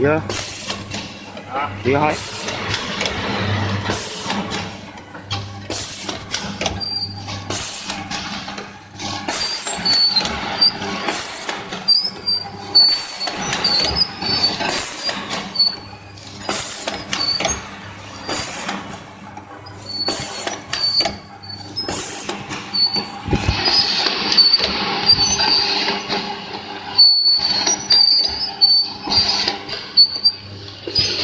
Dạ. Chị hỏi. you